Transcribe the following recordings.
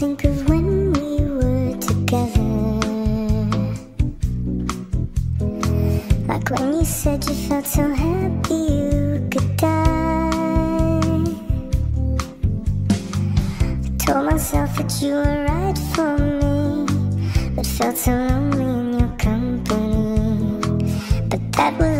think of when we were together. Like when you said you felt so happy you could die. I told myself that you were right for me But felt so lonely in your company. But that was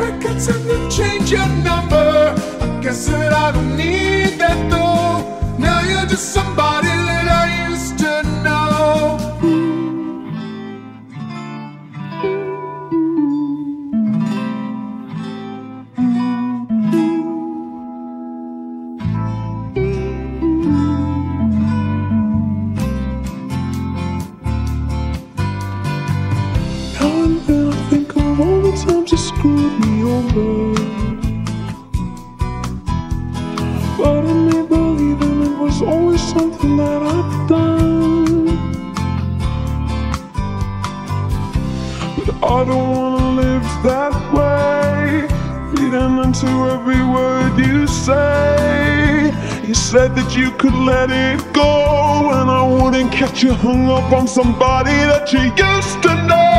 Records and then change your number. I guess that I don't need that though. Now you're just somebody But I made believe and it was always something that I'd done. But I don't wanna live that way. Into every word you say. You said that you could let it go, and I wouldn't catch you hung up on somebody that you used to know.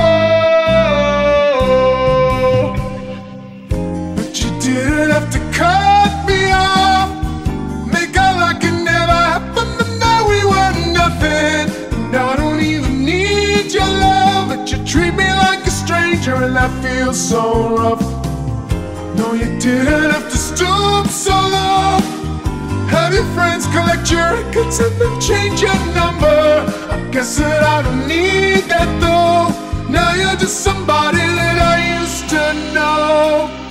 You treat me like a stranger and I feel so rough. No, you didn't have to stoop so low Have your friends collect your records and then change your number. I guess that I don't need that though. Now you're just somebody that I used to know.